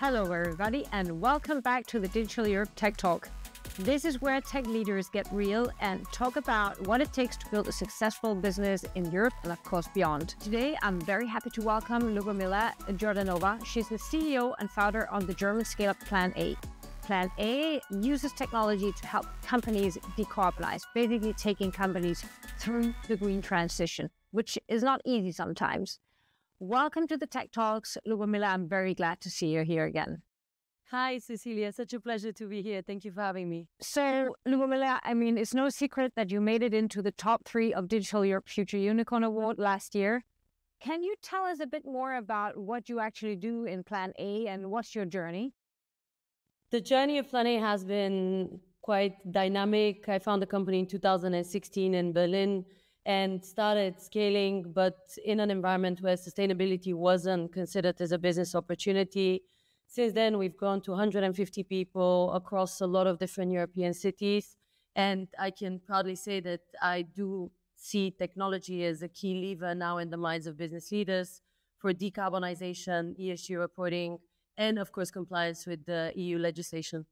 Hello, everybody, and welcome back to the Digital Europe Tech Talk. This is where tech leaders get real and talk about what it takes to build a successful business in Europe and, of course, beyond. Today, I'm very happy to welcome Lubomila Jordanova. She's the CEO and founder of the German scale up Plan A. Plan A uses technology to help companies decarbonize, basically taking companies through the green transition, which is not easy sometimes. Welcome to the Tech Talks. Lubomila, I'm very glad to see you here again. Hi, Cecilia. Such a pleasure to be here. Thank you for having me. So, Lubomila, I mean, it's no secret that you made it into the top three of Digital Europe Future Unicorn Award last year. Can you tell us a bit more about what you actually do in Plan A and what's your journey? The journey of Plan A has been quite dynamic. I found the company in 2016 in Berlin and started scaling, but in an environment where sustainability wasn't considered as a business opportunity. Since then, we've grown to 150 people across a lot of different European cities. And I can proudly say that I do see technology as a key lever now in the minds of business leaders for decarbonization, ESG reporting, and of course compliance with the EU legislation.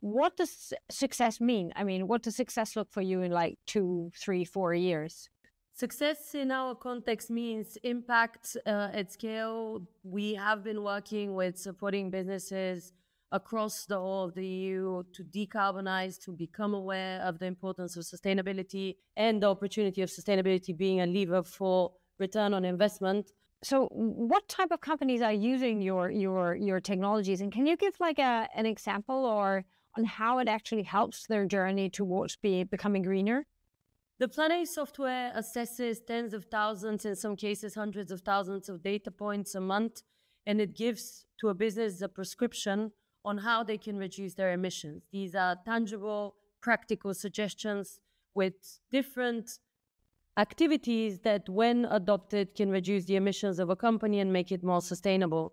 What does success mean? I mean, what does success look for you in like two, three, four years? Success in our context means impact uh, at scale. We have been working with supporting businesses across the whole of the EU to decarbonize, to become aware of the importance of sustainability and the opportunity of sustainability being a lever for return on investment so what type of companies are using your your your technologies and can you give like a an example or on how it actually helps their journey towards be, becoming greener the plan a software assesses tens of thousands in some cases hundreds of thousands of data points a month and it gives to a business a prescription on how they can reduce their emissions these are tangible practical suggestions with different activities that, when adopted, can reduce the emissions of a company and make it more sustainable.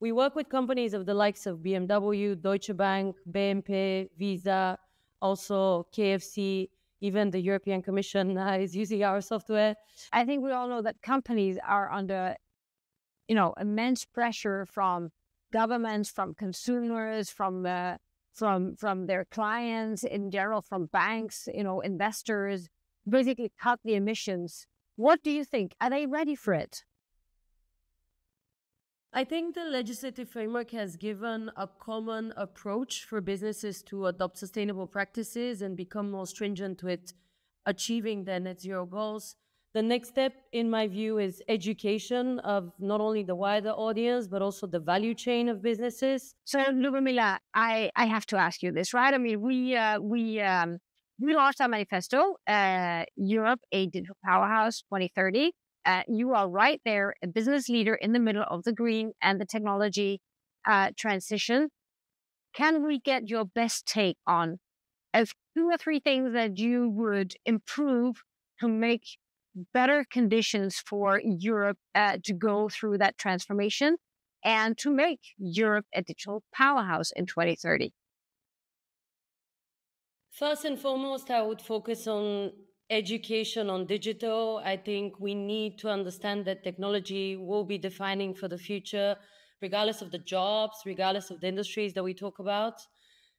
We work with companies of the likes of BMW, Deutsche Bank, BNP, Visa, also KFC, even the European Commission uh, is using our software. I think we all know that companies are under, you know, immense pressure from governments, from consumers, from uh, from from their clients in general, from banks, you know, investors basically cut the emissions. What do you think? Are they ready for it? I think the legislative framework has given a common approach for businesses to adopt sustainable practices and become more stringent with achieving their net zero goals. The next step, in my view, is education of not only the wider audience, but also the value chain of businesses. So, Lubomila, I, I have to ask you this, right? I mean, we, uh, we, um, we launched our manifesto, uh, Europe, a digital powerhouse 2030. Uh, you are right there, a business leader in the middle of the green and the technology uh, transition. Can we get your best take on if two or three things that you would improve to make better conditions for Europe uh, to go through that transformation and to make Europe a digital powerhouse in 2030? First and foremost, I would focus on education on digital. I think we need to understand that technology will be defining for the future, regardless of the jobs, regardless of the industries that we talk about.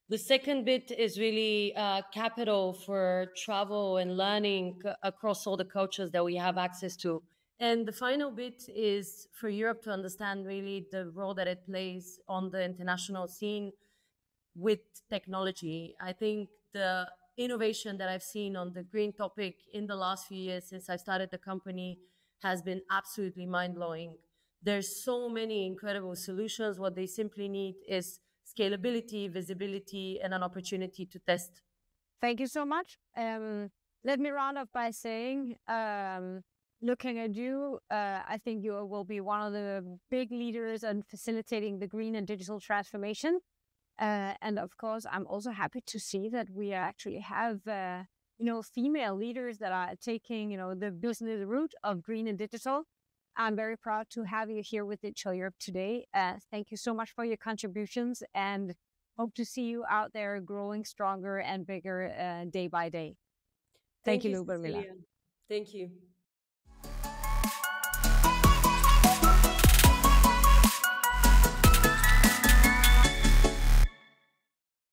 The second bit is really uh, capital for travel and learning across all the cultures that we have access to. And the final bit is for Europe to understand really the role that it plays on the international scene with technology. I think the innovation that I've seen on the green topic in the last few years since I started the company has been absolutely mind blowing. There's so many incredible solutions. What they simply need is scalability, visibility, and an opportunity to test. Thank you so much. Um, let me round off by saying, um, looking at you, uh, I think you will be one of the big leaders in facilitating the green and digital transformation. Uh, and of course, I'm also happy to see that we actually have, uh, you know, female leaders that are taking, you know, the business route of green and digital. I'm very proud to have you here with Digital Europe today. Uh, thank you so much for your contributions and hope to see you out there growing stronger and bigger uh, day by day. Thank, thank you, Lubomila. Thank you.